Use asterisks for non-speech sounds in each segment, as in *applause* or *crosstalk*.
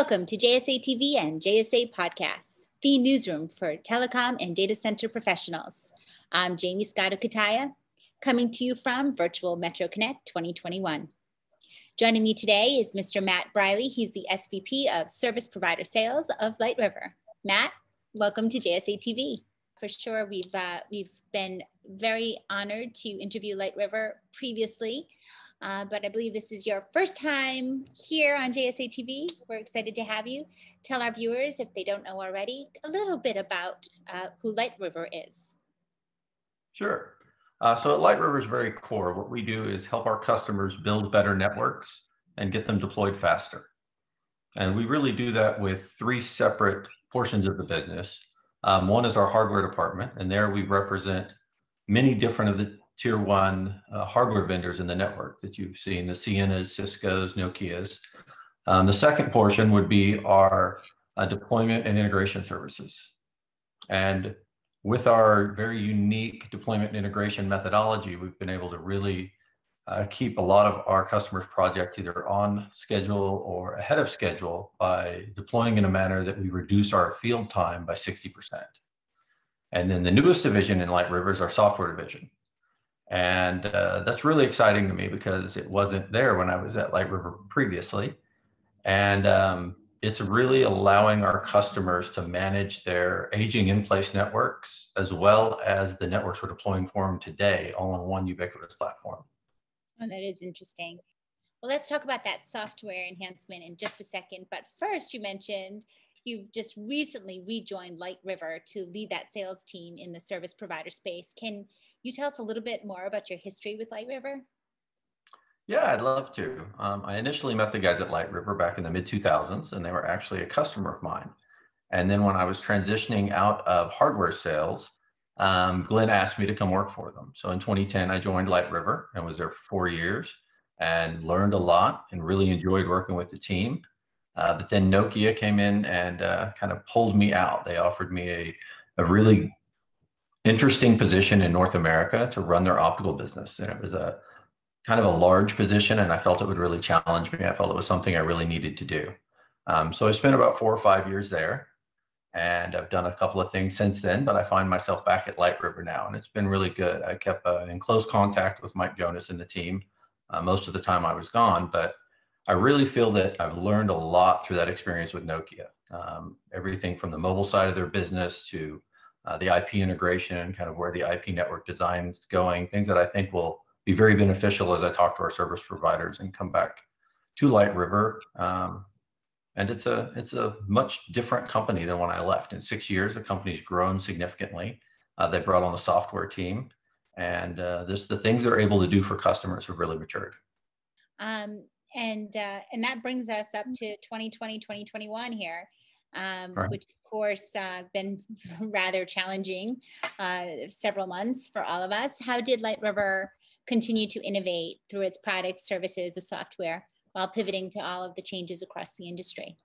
Welcome to JSA TV and JSA Podcasts, the newsroom for telecom and data center professionals. I'm Jaymie Scotto Cutaia, coming to you from Virtual Metro Connect 2021. Joining me today is Mr. Matt Briley. He's the SVP of Service Provider Sales of LightRiver. Matt, welcome to JSA TV. For sure, we've uh, we've been very honored to interview LightRiver previously uh, but I believe this is your first time here on JSA TV. We're excited to have you. Tell our viewers, if they don't know already, a little bit about uh, who LightRiver is. Sure. Uh, so at LightRiver's very core, what we do is help our customers build better networks and get them deployed faster. And we really do that with three separate portions of the business. Um, one is our hardware department, and there we represent many different of the tier one uh, hardware vendors in the network that you've seen, the Cienas, Cisco's, Nokia's. Um, the second portion would be our uh, deployment and integration services. And with our very unique deployment and integration methodology, we've been able to really uh, keep a lot of our customers' projects either on schedule or ahead of schedule by deploying in a manner that we reduce our field time by 60%. And then the newest division in LightRiver is our software division. And uh, that's really exciting to me because it wasn't there when I was at LightRiver previously. And um, it's really allowing our customers to manage their aging in place networks as well as the networks we're deploying for them today, all on one ubiquitous platform. Oh, that is interesting. Well, let's talk about that software enhancement in just a second. But first, you mentioned you've just recently rejoined LightRiver to lead that sales team in the service provider space. Can you tell us a little bit more about your history with LightRiver? Yeah, I'd love to. Um, I initially met the guys at LightRiver back in the mid 2000s, and they were actually a customer of mine. And then when I was transitioning out of hardware sales, um, Glenn asked me to come work for them. So in 2010, I joined LightRiver and was there for four years and learned a lot and really enjoyed working with the team. Uh, but then Nokia came in and uh, kind of pulled me out. They offered me a, a really interesting position in North America to run their optical business. And it was a kind of a large position, and I felt it would really challenge me. I felt it was something I really needed to do. Um, so I spent about four or five years there, and I've done a couple of things since then, but I find myself back at LightRiver now, and it's been really good. I kept uh, in close contact with Mike Jonas and the team uh, most of the time I was gone, but I really feel that I've learned a lot through that experience with Nokia. Um, everything from the mobile side of their business to uh, the IP integration and kind of where the IP network design is going, things that I think will be very beneficial as I talk to our service providers and come back to LightRiver. Um, and it's a it's a much different company than when I left. In six years, the company's grown significantly. Uh, they brought on the software team, and uh, this the things they're able to do for customers have really matured. Um, and uh, and that brings us up to 2020 2021 here um, right. which of course uh, been *laughs* rather challenging uh, several months for all of us how did LightRiver continue to innovate through its products services the software while pivoting to all of the changes across the industry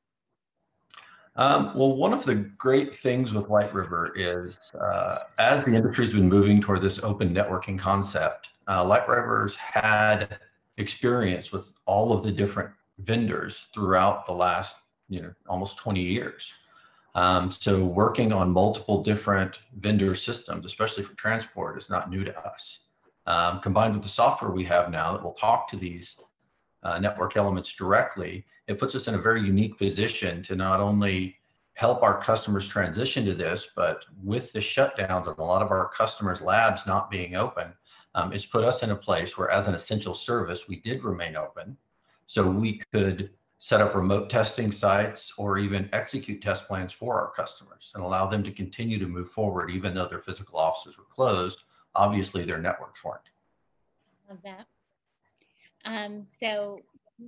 um, well, one of the great things with LightRiver is uh, as the industry's been moving toward this open networking concept, uh, LightRiver's had experience with all of the different vendors throughout the last you know almost 20 years um, so working on multiple different vendor systems especially for transport is not new to us um, combined with the software we have now that will talk to these uh, network elements directly it puts us in a very unique position to not only help our customers transition to this but with the shutdowns and a lot of our customers labs not being open um, it's put us in a place where as an essential service, we did remain open. So we could set up remote testing sites or even execute test plans for our customers and allow them to continue to move forward even though their physical offices were closed. Obviously, their networks weren't. Love that. Um, so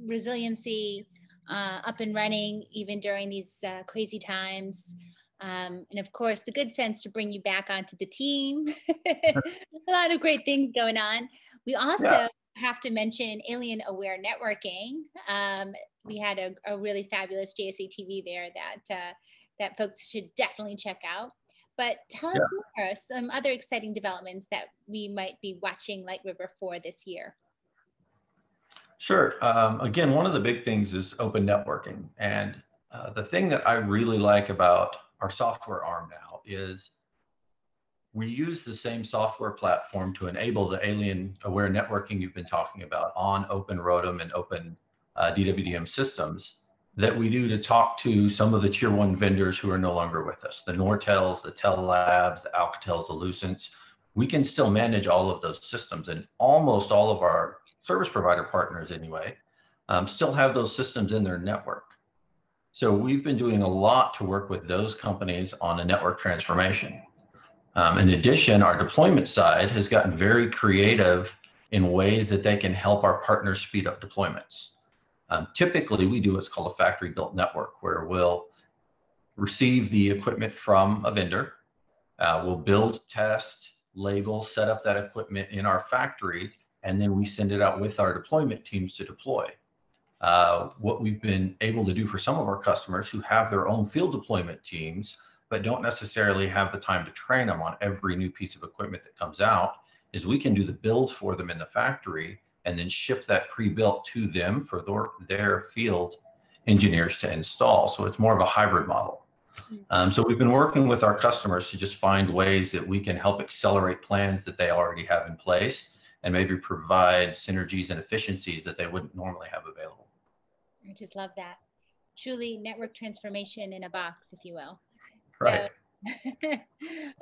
resiliency uh, up and running even during these uh, crazy times. Um, and of course, the good sense to bring you back onto the team. *laughs* a lot of great things going on. We also yeah. have to mention Alien Aware Networking. Um, we had a, a, really fabulous JSA TV there that uh, that folks should definitely check out. But tell yeah. us more some other exciting developments that we might be watching LightRiver for this year. Sure. Um, again, one of the big things is open networking, and Uh, the thing that I really like about our software arm now is we use the same software platform to enable the alien aware networking you've been talking about on open ROADM and open uh, DWDM systems that we do to talk to some of the tier one vendors who are no longer with us, the Nortels, the Tellabs, the Alcatels, the Lucents. We can still manage all of those systems and almost all of our service provider partners anyway, um, still have those systems in their network. So we've been doing a lot to work with those companies on a network transformation. Um, in addition, our deployment side has gotten very creative in ways that they can help our partners speed up deployments. Um, typically, we do what's called a factory built network, where we'll receive the equipment from a vendor, uh, we'll build, test, label, set up that equipment in our factory, and then we send it out with our deployment teams to deploy. Uh, what we've been able to do for some of our customers who have their own field deployment teams, but don't necessarily have the time to train them on every new piece of equipment that comes out, is we can do the build for them in the factory and then ship that pre-built to them for their, their field engineers to install. So it's more of a hybrid model. Hmm. Um, so we've been working with our customers to just find ways that we can help accelerate plans that they already have in place and maybe provide synergies and efficiencies that they wouldn't normally have available. I just love that. Truly network transformation in a box, if you will. Right. So,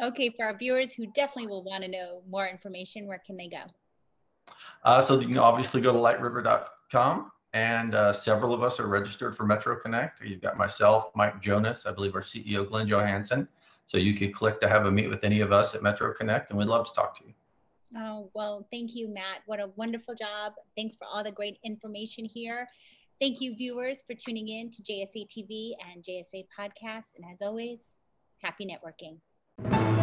*laughs* okay, for our viewers who definitely will want to know more information, where can they go? Uh, so you can obviously go to lightriver.com and uh, several of us are registered for Metro Connect. You've got myself, Mike Jonas, I believe our CEO, Glenn Johansson. So you could click to have a meet with any of us at Metro Connect and we'd love to talk to you. Oh, well, thank you, Matt. What a wonderful job. Thanks for all the great information here. Thank you, viewers, for tuning in to JSA TV and JSA Podcasts. And as always, happy networking.